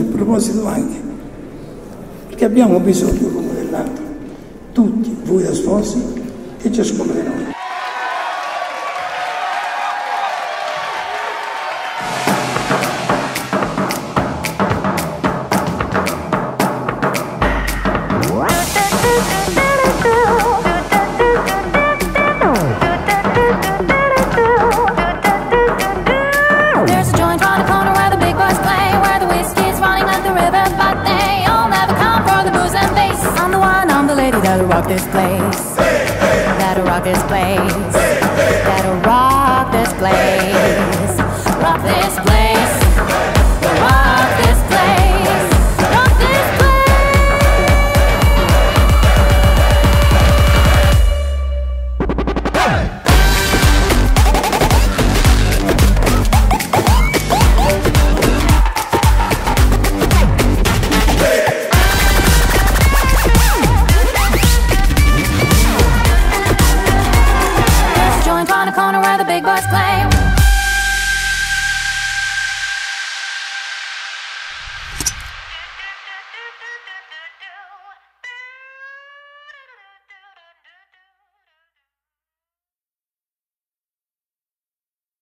proposito anche, perché abbiamo bisogno l'uno dell'altro, tutti, voi da sposi e ciascuno di noi. Rock this place. That'll rock this place. That'll rock this place. big boys play.